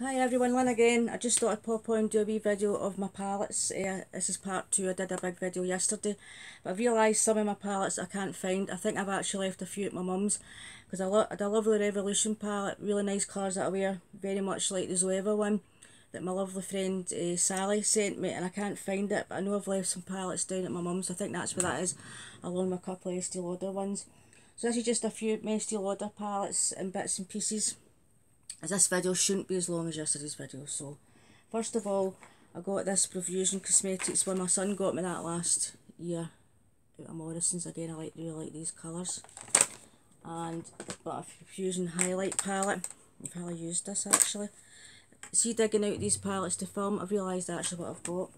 Hi everyone, Lynn again. I just thought I'd pop on and do a wee video of my palettes. Uh, this is part two. I did a big video yesterday. But I've realised some of my palettes I can't find. I think I've actually left a few at my mum's. Because I, I had a lovely Revolution palette. Really nice colours that I wear. Very much like the Zoeva one. That my lovely friend uh, Sally sent me. And I can't find it. But I know I've left some palettes down at my mum's. I think that's where that is. Along with a couple of Estee Lauder ones. So this is just a few Estee Lauder palettes and bits and pieces as this video shouldn't be as long as yesterday's video so first of all I got this Profusion Cosmetics when my son got me that last year. Out of Morrison's again I like really like these colours. And got a Profusion highlight palette. I've hardly used this actually. See digging out these palettes to film I've realised actually what I've got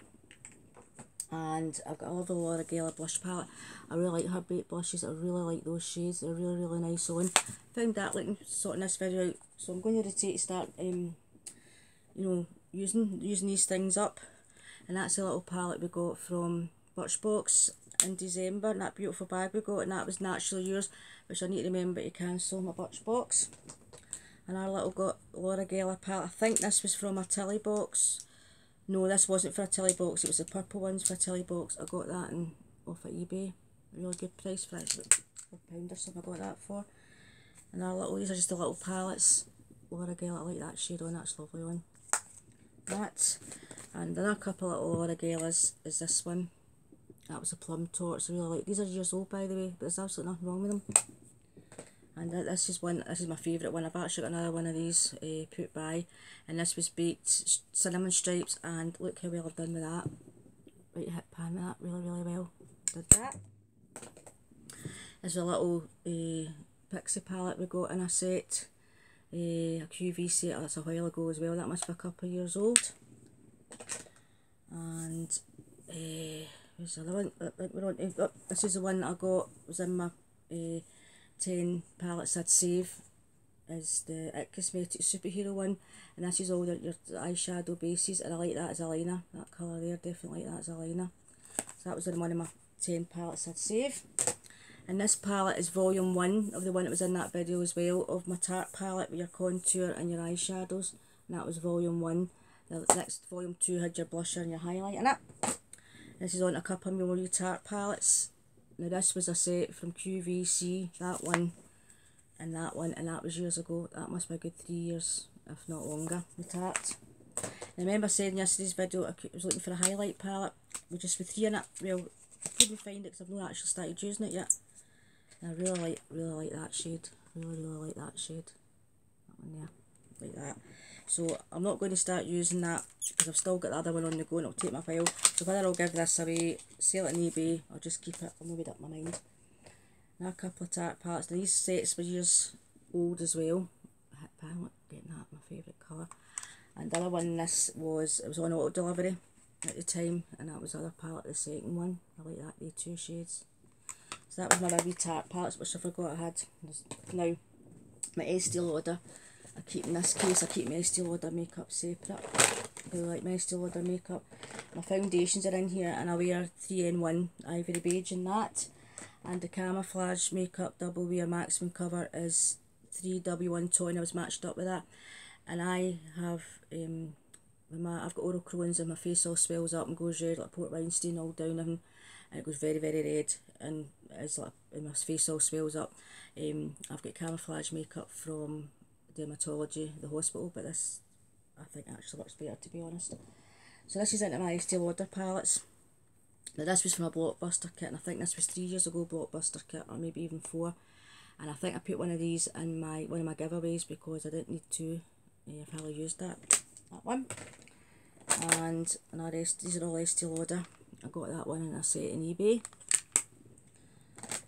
and I've got a lovely Laura Geller blush palette. I really like her baked blushes, I really like those shades, they're really really nice on. Found that like sorting this video out, so I'm going to rotate start um, you know, using using these things up. And that's a little palette we got from Birchbox in December, and that beautiful bag we got, and that was naturally yours, which I need to remember to cancel my Birchbox. And our little got Laura Geller palette, I think this was from a TILI box no, this wasn't for a TILI box. It was the purple ones for a TILI box. I got that in, off at eBay. A really good price for it. A pound or something I got that for. And our little, these are just the little palettes. Laura Geller, I like that shade on. That's lovely one. That. And another couple of Laura Gellers is this one. That was a plum torch. I really like. These are years old by the way, but there's absolutely nothing wrong with them. And this is one, this is my favourite one. I've actually got another one of these uh, put by. And this was baked cinnamon stripes. And look how well I've done with that. Right hit pan with that really, really well. Did that. There's a little uh, pixie palette we got in a set. Uh, a QV set, that's a while ago as well. That must be a couple of years old. And uh, there's another one. we're on, oh, this is the one that I got. was in my uh, 10 palettes I'd save is the It Cosmetics Superhero one and this is all your, your eyeshadow bases and I like that as a liner, that colour there, definitely like that as a liner. So that was in one of my 10 palettes I'd save. And this palette is volume 1 of the one that was in that video as well of my Tarte palette with your contour and your eyeshadows. And that was volume 1. The next volume 2 had your blusher and your highlight in it. This is on a couple of more Tarte palettes now this was a set from QVC, that one and that one, and that was years ago. That must be a good three years, if not longer, with that. I remember saying yesterday's video I was looking for a highlight palette with just with three in it. Well, I couldn't find it because I've not actually started using it yet. And I really like, really like that shade. Really, really like that shade. That one there, like that. So I'm not going to start using that because I've still got the other one on the go and it'll take my while. So whether I'll give this away, sell it on eBay, or just keep it, I've made up my mind. Now a couple of Tarte parts. These sets were years old as well. Pan, getting that, my favourite colour. And the other one, this was, it was on auto delivery at the time, and that was the other palette, the second one. I like that, the two shades. So that was my wee Tarte palettes, which I forgot I had. Now, my Estee Lauder I keep in this case, I keep my Estee Lauder makeup separate. I like my Estee Lauder makeup. My foundations are in here and I wear 3N1 Ivory Beige in that. And the Camouflage Makeup Double Wear Maximum cover is 3W1 Tone. I was matched up with that. And I have, um, my, I've got oral Crohn's and my face all swells up and goes red like port wine stain all down and it goes very, very red and it's like, and my face all swells up. Um, I've got camouflage makeup from dermatology, the hospital, but this I think actually works better to be honest. So this is into my Estee Lauder palettes. Now this was from a Blockbuster kit and I think this was three years ago Blockbuster kit or maybe even four. And I think I put one of these in my one of my giveaways because I didn't need to. Uh, I've hardly used that. That one. And another these are all Estee Lauder. I got that one and I a it in eBay.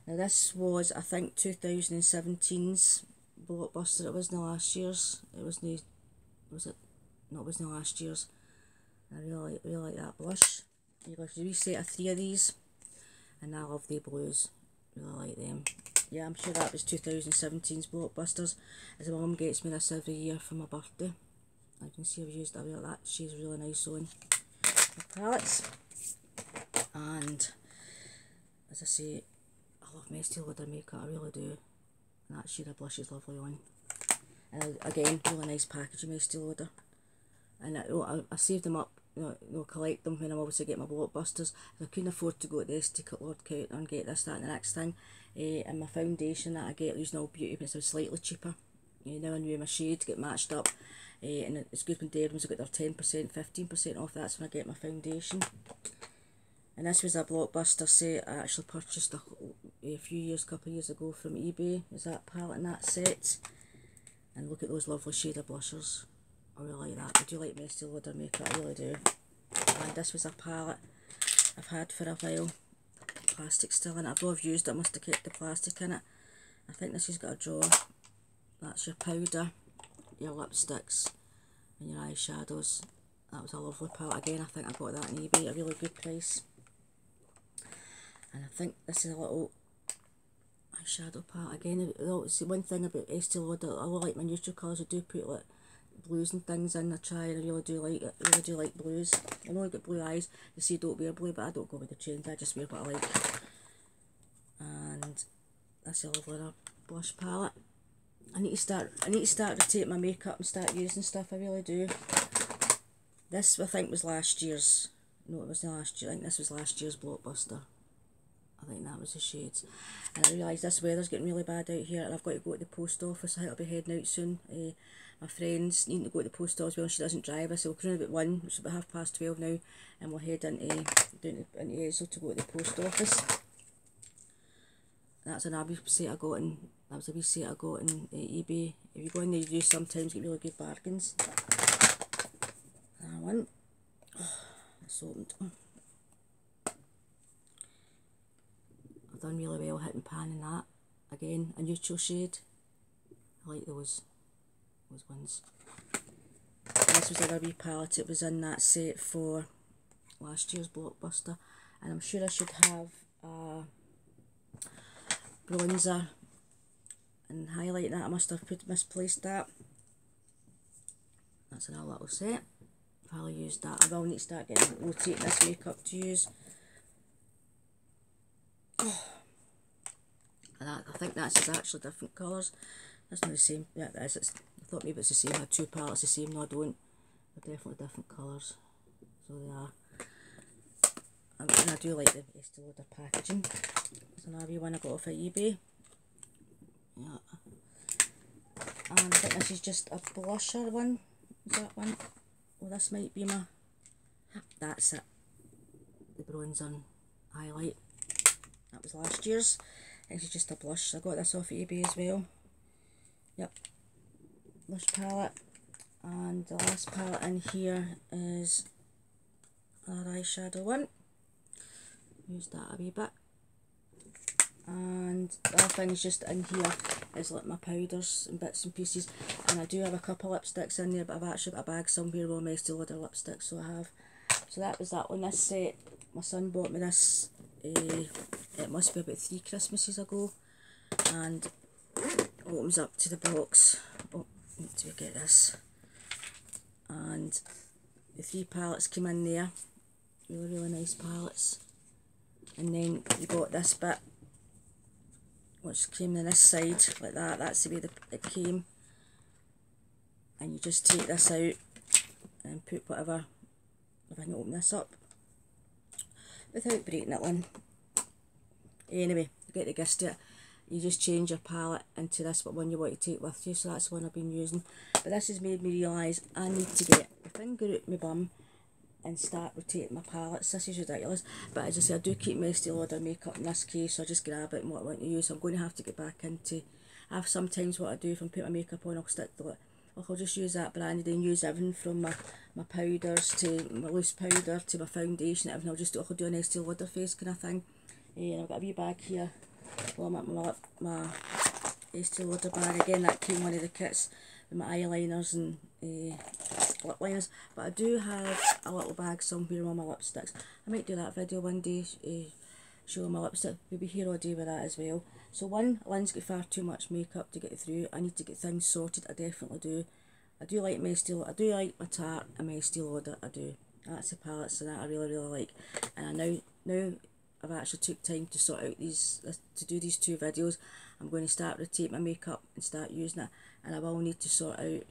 Now this was I think 2017's Blockbuster. It wasn't last year's. It was no, was it? No, it wasn't last year's. I really, really like that blush. You got a wee set of three of these, and I love the blues. Really like them. Yeah, I'm sure that was 2017's Blockbusters. As my mum gets me this every year for my birthday. I can see I've used that. That she's really nice on the palettes. And as I say, I love Estee Lauder makeup. I really do that of blush is lovely on. And again, really nice packaging, Estee Lauder. and I, I, I saved them up you know, you know, collect them when I'm obviously get my blockbusters. I couldn't afford to go to the Estee Lauder Count and get this, that and the next thing. Uh, and my foundation that I get using All Beauty, but it's slightly cheaper. You know, and with my shade to get matched up. Uh, and it's good when Derwents have got their 10%, 15% off. That's when I get my foundation. And this was a blockbuster set I actually purchased a, a few years, couple of years ago from eBay. Is that palette and that set. And look at those lovely shader blushers. I really like that. I do like my Estee Lauder makeup, I really do. And this was a palette I've had for a while. Plastic still in it. Although I've used it, I must have kept the plastic in it. I think this has got a drawer. That's your powder, your lipsticks, and your eyeshadows. That was a lovely palette. Again, I think I got that on eBay at a really good price. And I think this is a little eyeshadow part Again, see one thing about Estee Lauder, I like my neutral colours. I do put like blues and things in. I try and I really do like it. I really do like blues. I know I got blue eyes. You see, don't wear blue, but I don't go with the trend. I just wear what I like. And that's a lovely blush palette. I need to start. I need to start to take my makeup and start using stuff. I really do. This I think was last year's. No, it wasn't last year. I think this was last year's blockbuster. I think that was the shades. And I realised this weather's getting really bad out here and I've got to go to the post office. I think I'll be heading out soon. Uh, my friend's needing to go to the post office well she doesn't drive us so we'll come about one, it's about half past twelve now and we'll head into, down to, into Edsel to go to the post office. That's an wee set I got in, that was a wee set I got in uh, eBay. If you go in there you do sometimes get really good bargains. That one. Oh, it's opened. Done really well hitting pan in that. Again, a neutral shade. I like those those ones. This was another wee palette. It was in that set for last year's Blockbuster. And I'm sure I should have a bronzer and highlight that. I must have put misplaced that. That's another little set. I'll use that. I will need to start getting rotating this makeup to use. And that, I think that's actually different colours. That's not the same. Yeah, that is. It's thought maybe it's the same. I had two palettes the same. No, I don't. They're definitely different colours. So they are. And I do like the Estee Lauder packaging. There's another wee one I got off of eBay. Yeah. And I think this is just a blusher one. Is that one? Well, this might be my... That's it. The bronze on highlight. That was last year's. This is just a blush. I got this off of eBay as well. Yep, blush palette and the last palette in here is our eyeshadow one use that a wee bit and the other thing is just in here is like my powders and bits and pieces and I do have a couple lipsticks in there but I've actually got a bag somewhere with my still other lipsticks so I have so that was that one this set my son bought me this uh, it must be about three Christmases ago and opens up to the box. Oh need to get this. And the three palettes came in there really really nice palettes and then you got this bit which came in this side like that that's the way the, it came. And you just take this out and put whatever if I can open this up without breaking it in. Anyway get the gist of it. You just change your palette into this one you want to take with you so that's the one I've been using. But this has made me realise I need to get the finger out my bum and start rotating my palettes this is ridiculous but as I say I do keep my Estee Lauder makeup in this case so I just grab it and what I want to use. I'm going to have to get back into I have sometimes what I do if I'm putting my makeup on I'll stick to it I'll just use that brand and use everything from my, my powders to my loose powder to my foundation everything I'll just do, I'll do an Estee Lauder face kind of thing. And I've got a wee bag here. Well, my, my, my Estee Lauder bag. Again that came one of the kits with my eyeliners and uh, lip liners. But I do have a little bag somewhere with my lipsticks. I might do that video one day uh, showing my lipstick we'll be here all day with that as well so one Lynn's got far too much makeup to get through I need to get things sorted I definitely do I do like my Estee I do like my Tarte and my Estee Lauder I do that's the palettes so that I really really like and I now now I've actually took time to sort out these, to do these two videos. I'm going to start to take my makeup and start using it. And I will need to sort out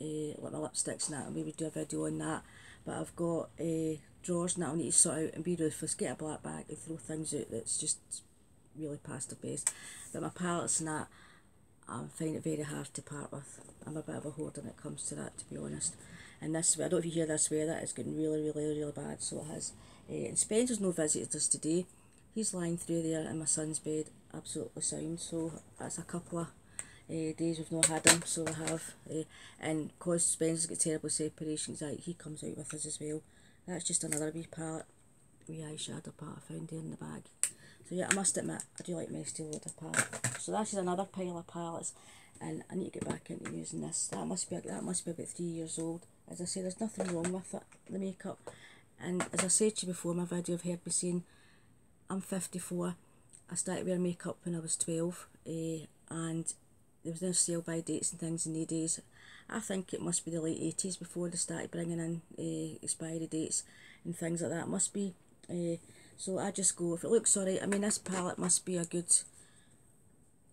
uh, like my lipsticks and that, and maybe do a video on that. But I've got uh, drawers that I need to sort out and be ruthless, get a black bag and throw things out that's just really past the best. But my palettes and that, I find it very hard to part with. I'm a bit of a hoarder when it comes to that, to be honest. And this, I don't know if you hear this weather, it's getting really, really, really bad, so it has. Uh, and Spencer's no visited us today. He's lying through there in my son's bed, absolutely sound, so that's a couple of uh, days we've not had him, so we have. Uh, and because Spencer's got terrible separation anxiety, he comes out with us as well. That's just another wee palette, wee eyeshadow part I found in the bag. So yeah, er I must er admit, I do like my Estee Lauder palette. So that's another pile of palettes, and I need to get back into using this. That must be that must be about three years old. As I say, there's nothing wrong with it, the makeup. And as I said to you before, my video of heard me saying, I'm 54. I started wearing makeup when I was 12, uh, and there was no sale by dates and things in the days. I think it must be the late 80s before they started bringing in uh, expiry dates and things like that. Must be. Uh, so I just go, if it looks alright, I mean this palette must be a good,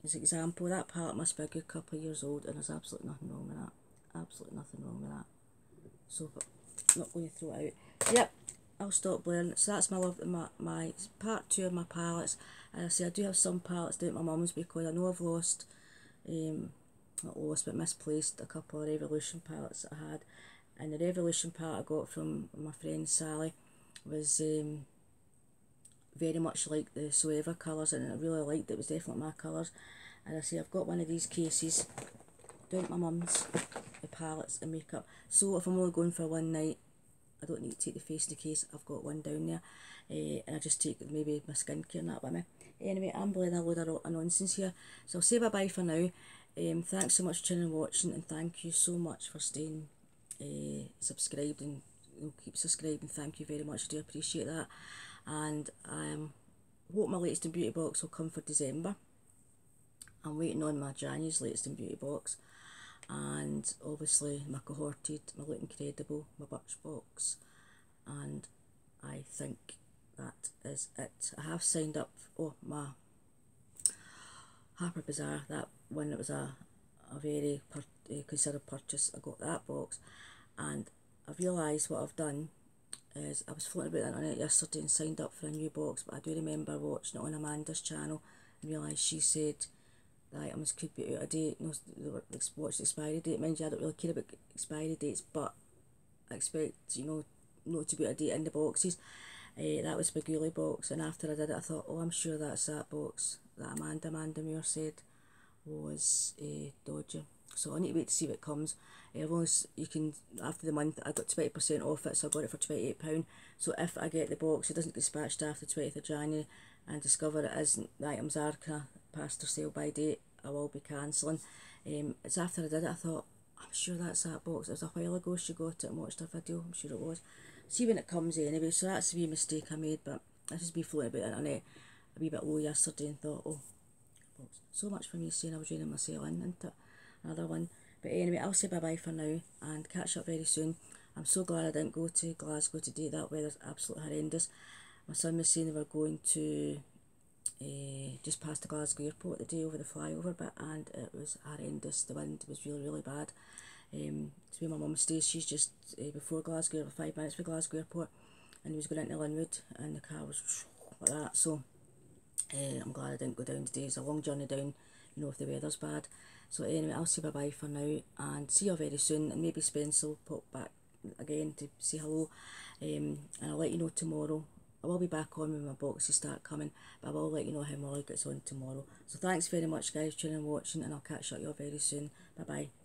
as example, that palette must be a good couple of years old and there's absolutely nothing wrong with that. Absolutely nothing wrong with that. So, but I'm not going to throw it out. Yep, I'll stop blaring. So that's my love, my, my part two of my palettes. And I say I do have some palettes down at my mum's because I know I've lost um, not lost but misplaced a couple of Revolution palettes that I had. And the Revolution palette I got from my friend Sally was um, very much like the Zoeva colours and I really liked it, it was definitely my colours. And I say I've got one of these cases down my mum's the palettes and makeup. So if I'm only going for one night I don't need to take the face to case I've got one down there uh, and I just take maybe my skincare and that with me Anyway, I'm blowing a load of nonsense here. So I'll say bye-bye for now. Um, thanks so much for tuning and watching and thank you so much for staying uh, subscribed and you know, keep subscribing. Thank you very much. I do appreciate that. And I um, hope my latest in beauty box will come for December. I'm waiting on my January's latest in beauty box. And obviously my cohorted, my Look Incredible, my Birchbox. And I think that is it. I have signed up for oh, my Harper Bazaar, that when it was a, a very per, uh, considered purchase. I got that box and I've realised what I've done is I was floating about on it yesterday and signed up for a new box but I do remember watching it on Amanda's channel and realised she said the items could be out of date, know, watch the expiry date. Mind you, I don't really care about expiry dates but I expect, you know, not to be out of date in the boxes. Uh, that was Baguli box and after I did it I thought oh I'm sure that's that box that Amanda Amanda Muir said was uh, dodgy. So I need to wait to see what comes. Uh, only, you can after the month I got 20% off it so I got it for £28 so if I get the box it doesn't get dispatched after 20th of January and discover it isn't the items are kind of past their sale by date I will be cancelling. Um, it's after I did it I thought I'm sure that's that box. It was a while ago she got it and watched a video I'm sure it was see when it comes anyway. So that's a wee mistake I made, but I just be floating about it on it a wee bit low yesterday and thought, oh, so much for me saying I was reading myself in into another one. But anyway, I'll say bye-bye for now and catch up very soon. I'm so glad I didn't go to Glasgow today. That weather's absolutely horrendous. My son was saying they were going to uh, just past the Glasgow airport the day over the flyover bit and it was horrendous. The wind was really, really bad. Um, it's where my mum stays. She's just uh, before Glasgow, five minutes from Glasgow Airport, and he was going into Linwood, and the car was like that. So uh, I'm glad I didn't go down today. It's a long journey down, you know, if the weather's bad. So anyway, I'll say bye bye for now, and see you very soon. And maybe Spencer will pop back again to say hello, um, and I'll let you know tomorrow. I will be back on when my boxes start coming, but I will let you know how Molly gets on tomorrow. So thanks very much guys for tuning and watching and I'll catch up you all very soon. Bye bye.